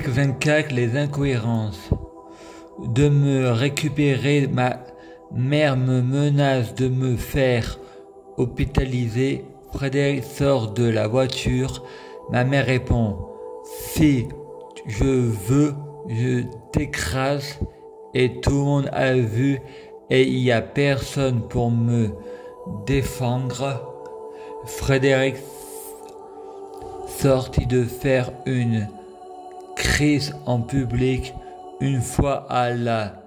24 Les incohérences. De me récupérer, ma mère me menace de me faire hospitaliser. Frédéric sort de la voiture. Ma mère répond Si je veux, je t'écrase. Et tout le monde a vu et il n'y a personne pour me défendre. Frédéric sortit de faire une crise en public une fois à la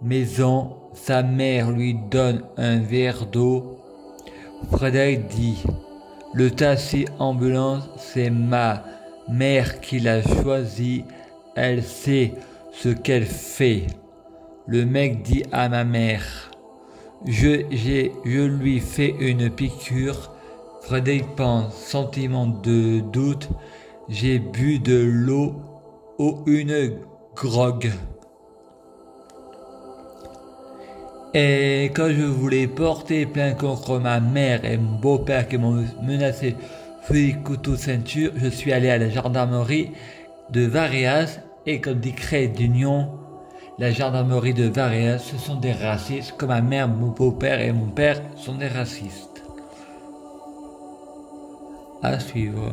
maison. Sa mère lui donne un verre d'eau. Frédéric dit Le taxi ambulance, c'est ma mère qui l'a choisi. Elle sait ce qu'elle fait. Le mec dit à ma mère Je, je lui fais une piqûre. Frédéric pense, sentiment de doute. J'ai bu de l'eau ou une grog. Et quand je voulais porter plainte contre ma mère et mon beau-père qui m'ont menacé feuille, couteau, ceinture, je suis allé à la gendarmerie de Varéas et comme décret d'union, la gendarmerie de Varéas, ce sont des racistes, comme ma mère, mon beau-père et mon père sont des racistes. À suivre.